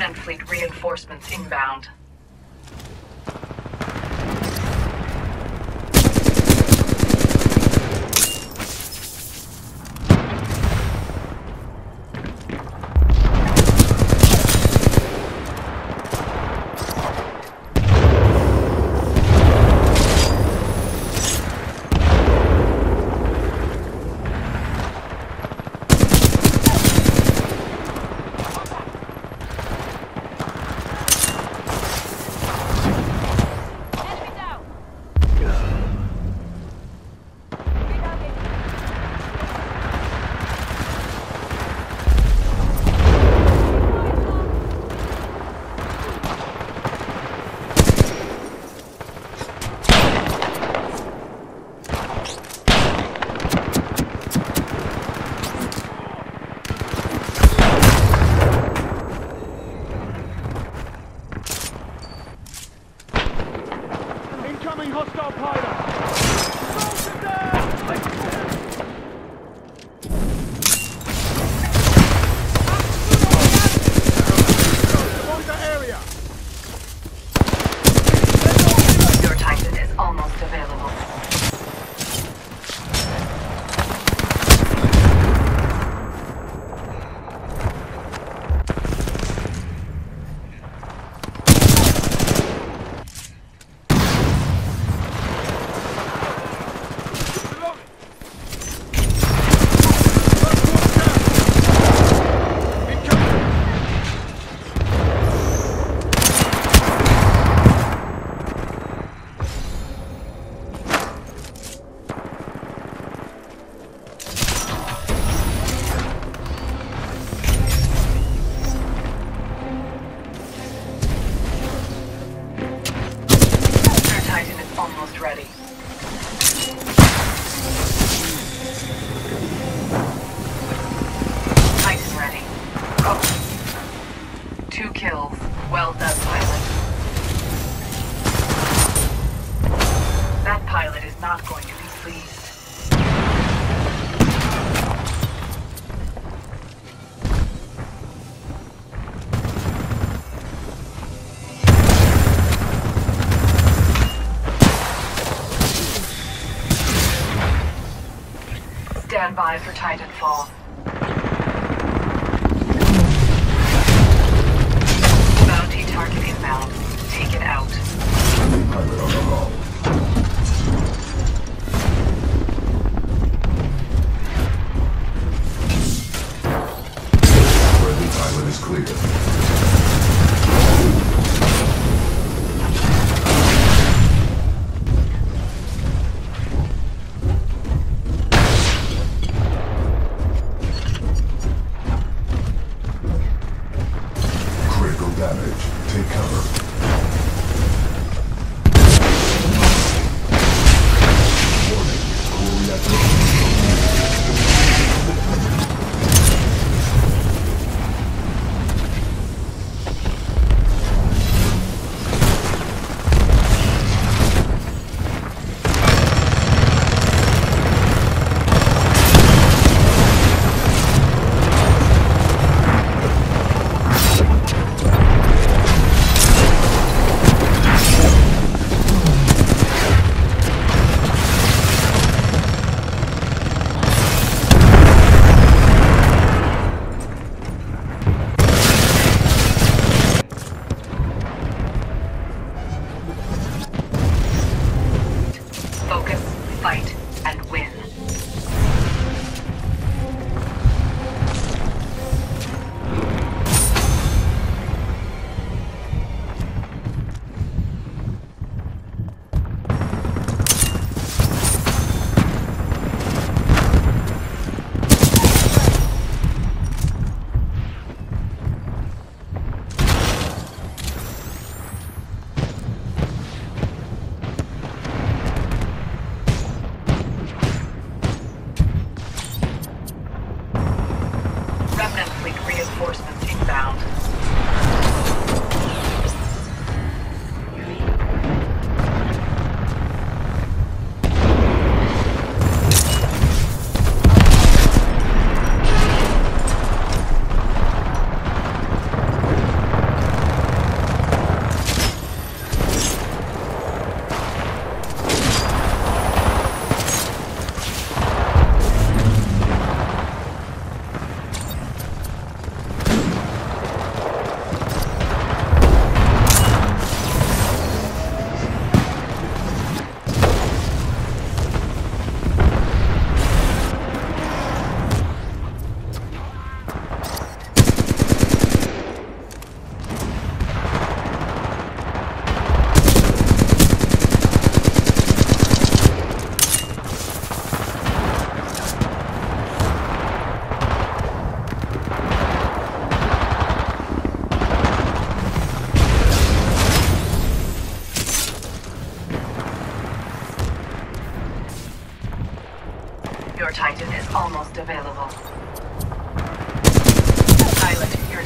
Remnant fleet reinforcements inbound. Stand by for Titanfall. fight.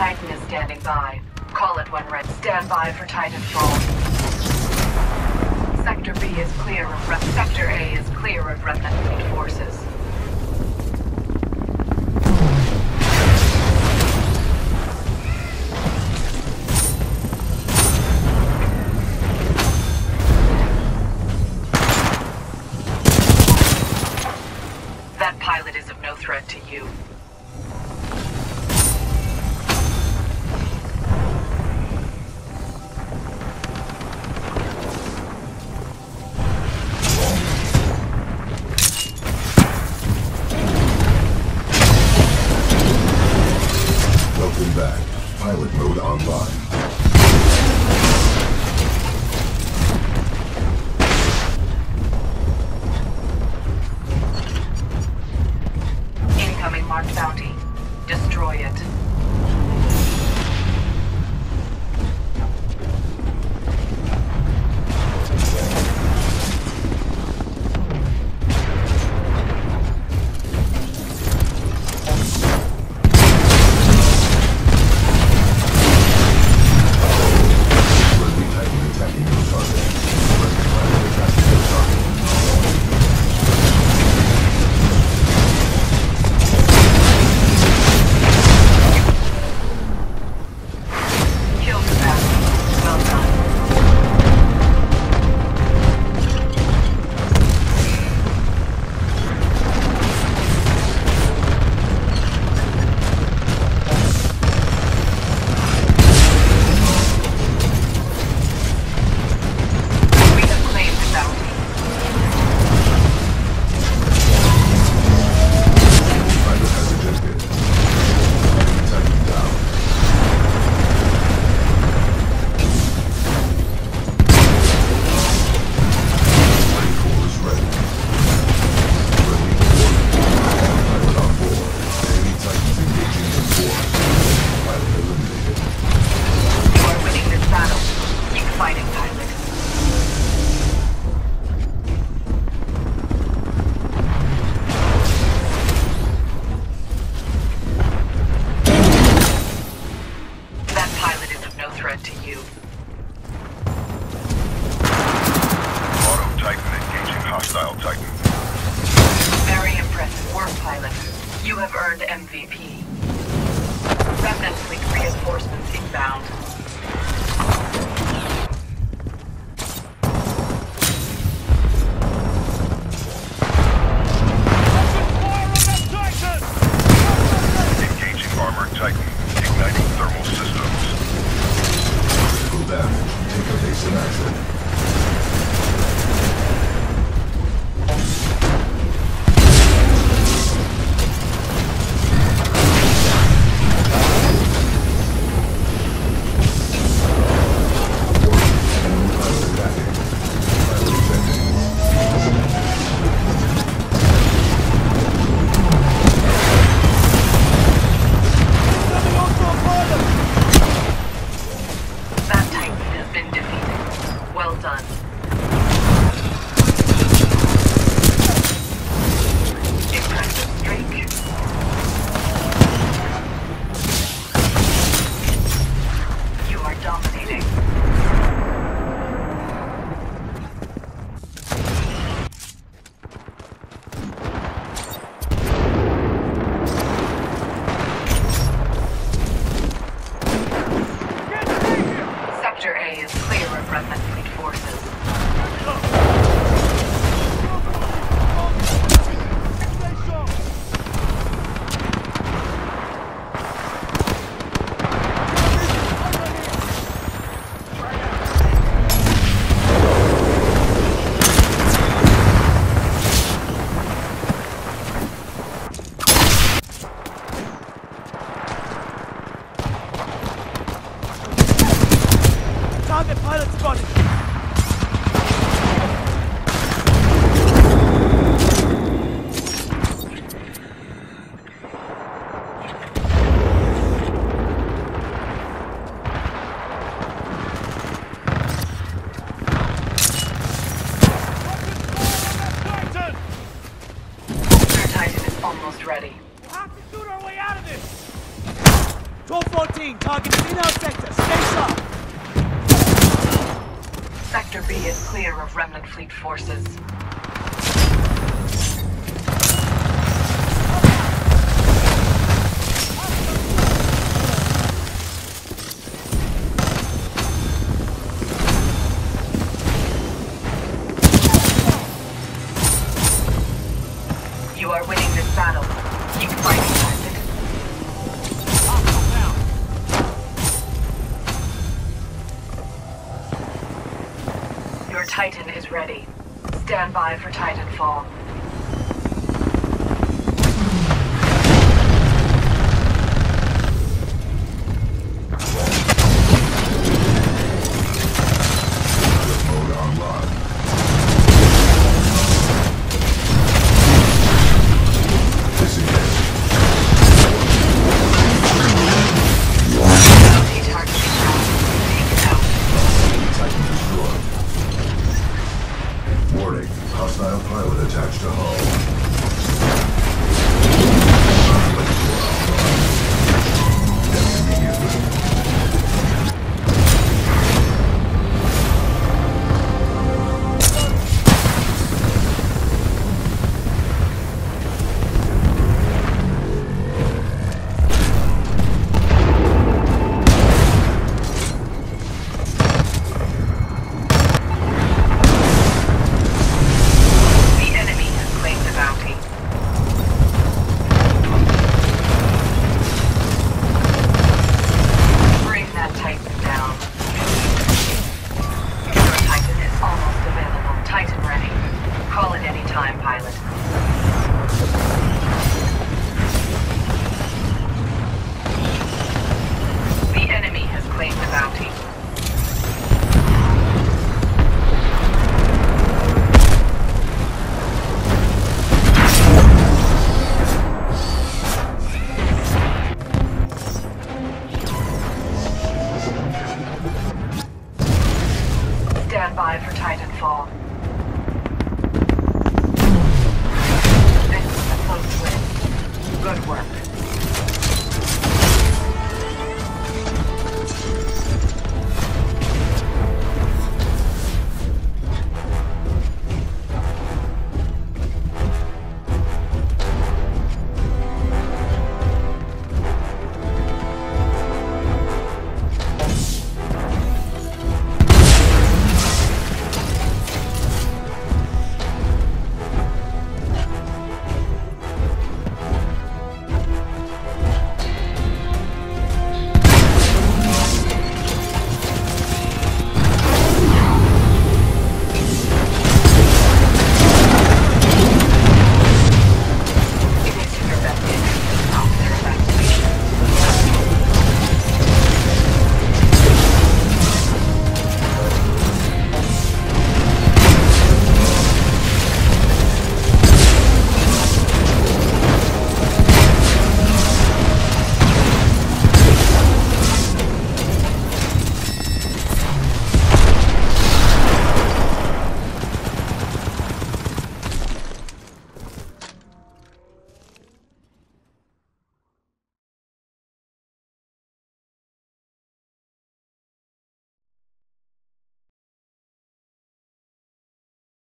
Titan is standing by. Call it when ready. Stand by for Titanfall. Sector B is clear of... Sector A is clear of remnant forces. Bounty. Destroy it. Ready. Stand by for Titanfall.